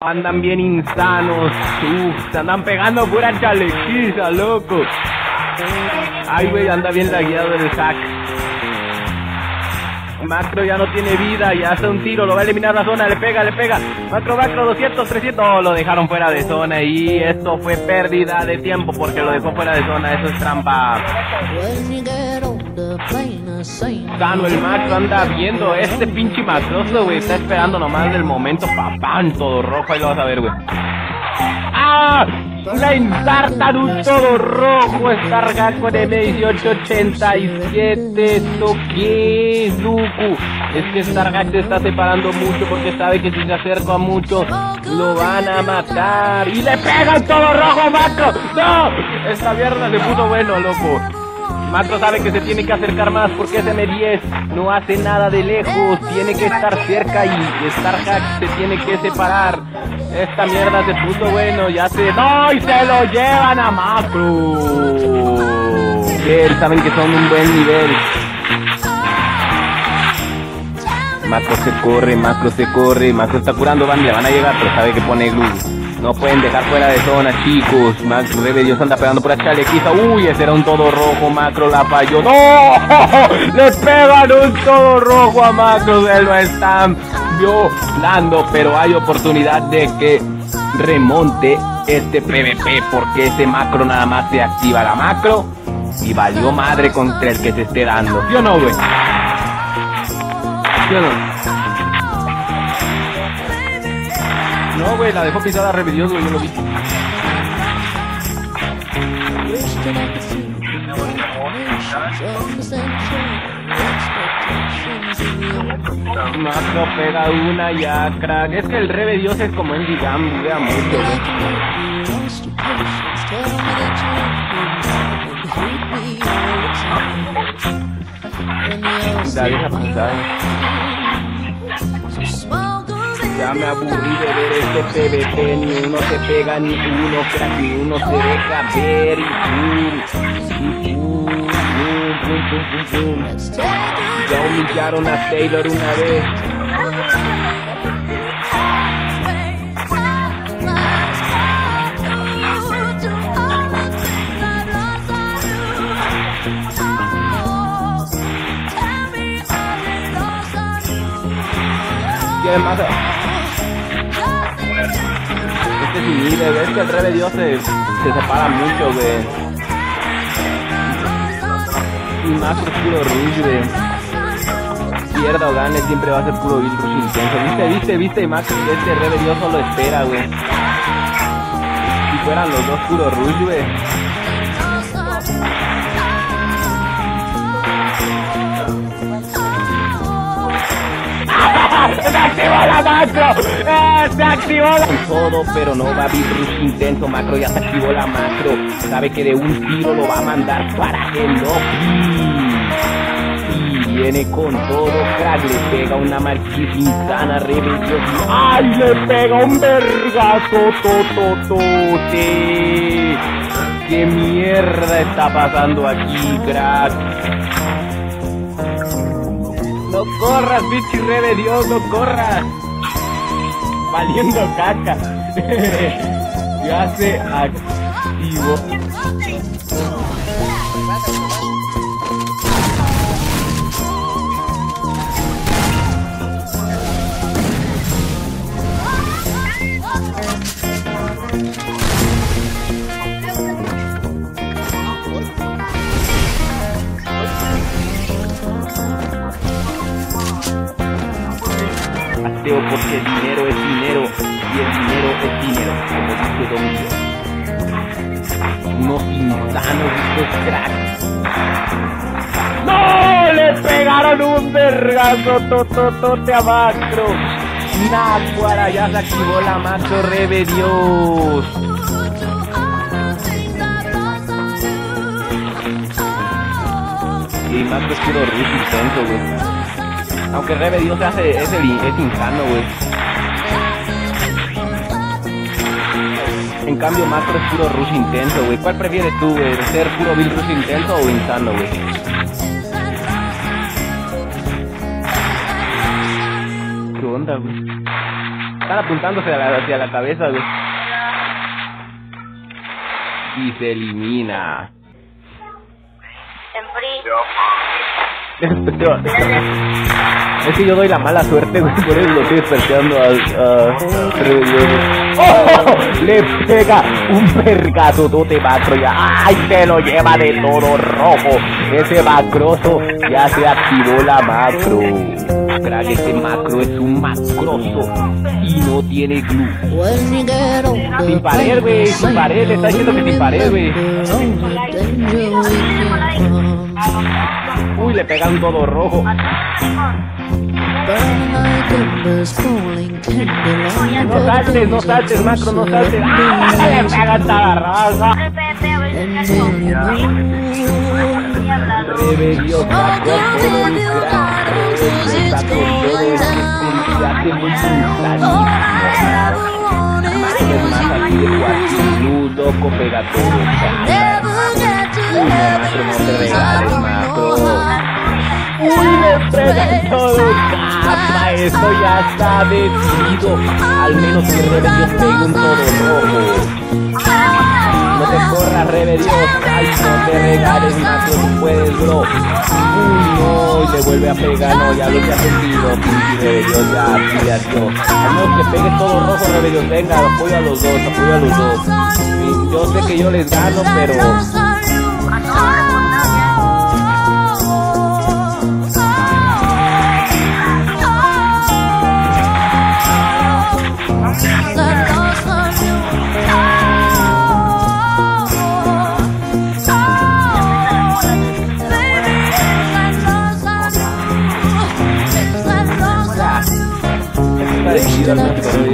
Andan bien insanos. Uf, se andan pegando pura chalequiza, loco. Ay, güey, anda bien lagueado el hack. Macro ya no tiene vida, ya hace un tiro, lo va a eliminar la zona, le pega, le pega. Macro, macro, 200, 300. Oh, lo dejaron fuera de zona y esto fue pérdida de tiempo porque lo dejó fuera de zona, eso es trampa. Sano, macro anda viendo este pinche macroso, güey. Está esperando nomás del momento, papán, todo rojo, ahí lo vas a ver, güey. ¡Ah! La ensartan un todo rojo, Starga con M1887, ¿esto qué es, Luku? Es que Stargak se está separando mucho porque sabe que si se acerca mucho lo van a matar. ¡Y le pegan todo rojo, Macro! ¡No! Esta mierda se puso bueno, loco. Macro sabe que se tiene que acercar más porque ese M10 no hace nada de lejos, tiene que estar cerca y Starhack se tiene que separar. Esta mierda se puso bueno, ya se... ¡No! Y se lo llevan a Macro. Bien, saben que son un buen nivel. Macro se corre, Macro se corre, Macro está curando, van, le van a llegar, pero sabe que pone glue. No pueden dejar fuera de zona, chicos. Macro Rebe Dios anda pegando por la chalequiza. Uy, ese era un todo rojo. Macro la falló. ¡No! Le pegan un todo rojo a Macro. Se lo están Pero hay oportunidad de que remonte este PvP. Porque ese macro nada más se activa la macro. Y valió madre contra el que se esté dando. ¿Sí o no, güey? ¿Sí o no? No, güey, la dejó pisada re Dios, güey, yo lo vi. Macro pega una ya, crack. Es que el Rebe Dios es como el Gigam, vea mucho. La deja pasar. Ya me aburrí de ver este PvP, ni uno se pega, ni uno crack, ni uno se deja ver. Y pum, y pum, pum, pum, pum, pum, humillaron a Taylor una vez. ¿Quieren más? Este es mi nivel, ves que el Rebe Dios se, se separa mucho, güey. Y Macro es puro rush, güey. Pierda o gane, siempre va a ser puro Bill Rush intenso. Viste, viste, viste, Macro, este Rebe Dios solo espera, güey. Si fueran los dos puro rush, güey. ¡Se activó la macro! ¡Eh, ¡Se activó la... Con todo, pero no va a Rush intenso. Macro ya se activó la macro. Sabe que de un tiro lo va a mandar para el Loki. Viene con todo, crack. Le pega una marquisa insana, rebelión. ¡Ay, le pega un vergazo, tototote! ¿Qué mierda está pasando aquí, crack? No corras, bichi re de Dios, no corras. Valiendo caca. ya se activó. Porque el dinero es dinero y el dinero es dinero, como dice Domingo. No insanos estos cracks. ¡No! Le pegaron un vergazo tototote a macro. Nácuara, ya se activó la macro rebe Dios. Y macro es puro rush intenso, güey. Aunque Rebe Dios hace, es, el, es insano, güey. En cambio, Macro es puro rush intenso, güey. ¿Cuál prefieres tú, güey? ¿Ser puro Bill rush intenso o insano, güey? ¿Qué onda, güey? Están apuntándose hacia la cabeza, güey. Y se elimina. En free. Es que yo doy la mala suerte, güey, por eso lo estoy despertando a... ¡Oh! Le pega un pergazotote macro ya. ¡Ay! Se lo lleva de todo rojo. Ese macroso ya se activó la macro. Crack, ese macro es un macroso y no tiene glue. Sin pared, güey, sin pared, le está diciendo que sin pared, güey. Uy, le pegan todo rojo. No saltes, no saltes, macro, no saltes. ¡Ah! Le pegan toda. Rebelión todo pega todo. Macro, no te regales, macro. Uy, le pegan todo capa, eso ya está decidido. Al menos que Rebelión pegue un todo rojo. No te corras, Rebelión. Ay, no te regales, macro, tú puedes, bro. Uy, no, y le vuelve a pegar, no, ya lo que ha sentido. Pinky Rebelión, ya, filiación. Al menos que pegue todo rojo, Rebelión. Venga, apoyo a los dos, apoyo a los dos. Yo sé que yo les gano, pero...